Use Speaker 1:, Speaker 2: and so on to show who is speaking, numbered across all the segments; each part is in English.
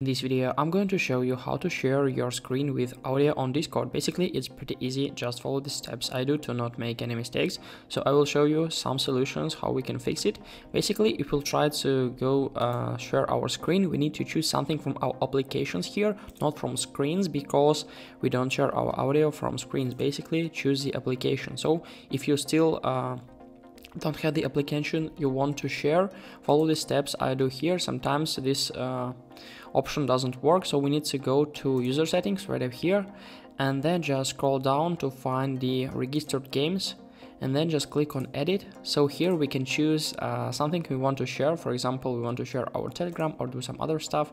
Speaker 1: In this video, I'm going to show you how to share your screen with audio on Discord. Basically, it's pretty easy, just follow the steps I do to not make any mistakes. So I will show you some solutions how we can fix it. Basically, if we'll try to go uh, share our screen, we need to choose something from our applications here, not from screens, because we don't share our audio from screens. Basically, choose the application. So if you still uh, don't have the application you want to share. Follow the steps i do here. Sometimes this uh, option doesn't work so we need to go to user settings right up here and then just scroll down to find the registered games and then just click on edit. So here we can choose uh, something we want to share. For example we want to share our telegram or do some other stuff.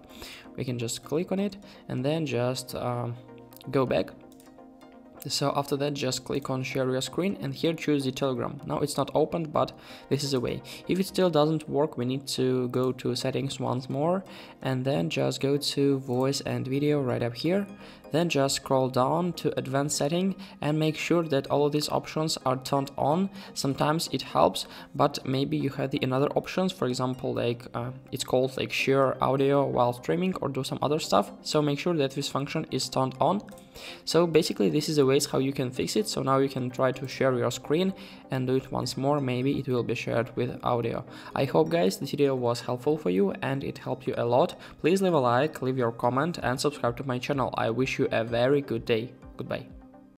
Speaker 1: We can just click on it and then just um, go back so after that just click on share your screen and here choose the telegram. Now it's not opened but this is a way. If it still doesn't work we need to go to settings once more and then just go to voice and video right up here then just scroll down to advanced setting and make sure that all of these options are turned on. Sometimes it helps but maybe you have the another options. For example like uh, it's called like share audio while streaming or do some other stuff. So make sure that this function is turned on. So basically this is the ways how you can fix it. So now you can try to share your screen and do it once more. Maybe it will be shared with audio. I hope guys this video was helpful for you and it helped you a lot. Please leave a like leave your comment and subscribe to my channel. I wish you a very good day. Goodbye.